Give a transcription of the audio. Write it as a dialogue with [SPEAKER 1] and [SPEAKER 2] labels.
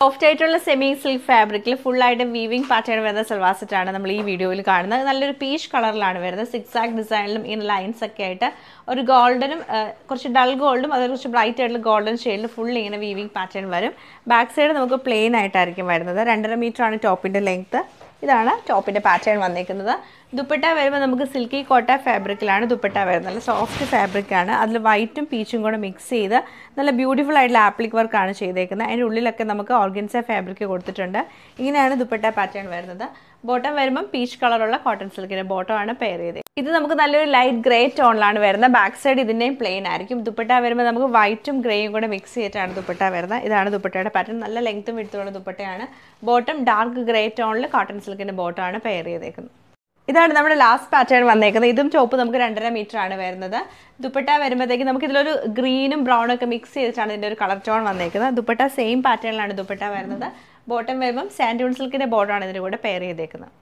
[SPEAKER 1] Soft ആയിട്ടുള്ള semi silk ഫാബ്രിക്കിൽ full ആയിട്ട് വീവിംഗ് പാറ്റേൺ വരുന്ന സൽവാർ സെറ്റാണ് നമ്മൾ ഈ വീഡിയോയിൽ കാണുന്നത്. നല്ലൊരു പീച്ച് കളറിലാണ് വരുന്നത്. സിക്സ് ആക് ഡിസൈനിലും ഇങ്ങനെ ലൈൻസ് ഒക്കെ ആയിട്ട് ഒരു ഗോൾഡനും കുറച്ച് ഡൾ ഗോൾഡും അതൊരു കുറച്ച് ബ്രൈറ്റ് ആയിട്ടുള്ള ഗോൾഡൻ ഷെയ്ഡിൽ ഫുൾ ഇങ്ങനെ വീവിംഗ് പാറ്റേൺ വരും. ബാക്ക് സൈഡ് നമുക്ക് പ്ലെയിൻ ആയിട്ടായിരിക്കും വരുന്നത്. രണ്ടര മീറ്റർ ആണ് ടോപ്പിന്റെ ലെങ്ത്ത് ഇതാണ് ടോപ്പിന്റെ പാറ്റേൺ വന്നിരിക്കുന്നത്. ദുപ്പട്ട വരുമ്പോൾ നമുക്ക് സിൽക്കി കോട്ട ഫാബ്രിക്കിലാണ് ദുപ്പട്ട വരുന്നത്. നല്ല സോഫ്റ്റ് ഫാബ്രിക്കാണ് അതിൽ വൈറ്റും പീച്ചും കൂടെ മിക്സ് ചെയ്ത് നല്ല ബ്യൂട്ടിഫുൾ ആയിട്ടുള്ള ആപ്ലിക് വർക്കാണ് ചെയ്തേക്കുന്നത്. അതിന്റെ ഉള്ളിലൊക്കെ നമുക്ക് ഓർഗൻസ ഫാബ്രിക് കൊടുത്തിട്ടുണ്ട്. ഇങ്ങനെയാണ് ദുപ്പട്ട പാറ്റേൺ വരുന്നത്. ബോട്ടം വരുമ്പം പീച്ച് കളറുള്ള കോട്ടൺ സിൽക്കിന്റെ ബോട്ടമാണ് പെയർ ചെയ്തത് ഇത് നമുക്ക് നല്ലൊരു ലൈറ്റ് ഗ്രേ ടോണിലാണ് വരുന്നത്. ബാക്ക് സൈഡ് ഇതിന്റെയും പ്ലെയിൻ ആയിരിക്കും. ദുപ്പട്ട വരുമ്പോൾ നമുക്ക് വൈറ്റും ഗ്രേയും കൂടെ മിക്സ് ചെയ്തിട്ടാണ് ദുപ്പട്ട വരുന്നത്. ഇതാണ് ദുപ്പട്ടയുടെ പാറ്റേൺ നല്ല ലെങ്ത്തും വിടുത്തുള്ള ദുപ്പട്ടയാണ്. ബോട്ടം ഡാർക്ക് ഗ്രേ ടോണിൽ കോട്ടൺ സിൽക്കിന്റെ ബോട്ടമാണ് പെയർ ചെയ്തേക്കുന്നത്. ഇതാണ് നമ്മുടെ ലാസ്റ്റ് പാറ്റേൺ വന്നേക്കുന്നത്. ഇതും ചോപ്പ് നമുക്ക് രണ്ടര മീറ്റർ ആണ് വരുന്നത്. ദുപ്പട്ട വരുമ്പോഴത്തേക്ക് നമുക്ക് ഇതിലൊരു ഗ്രീനും ബ്രൗണും ഒക്കെ മിക്സ് ചെയ്തിട്ടാണ് ഇതിന്റെ ഒരു കളർ ടോൺ വന്നേക്കുന്നത്. ദുപ്പട്ട സെയിം പാറ്റേണിലാണ് ദുപ്പട്ട വരുന്നത്. ബോട്ടം വരുമ്പം സാൻഡ്യൂൺ സിൽക്കിന്റെ ബോട്ടമാണ് ഇതിന്റെ കൂടെ പെയർ ചെയ്തേക്കുന്നത്.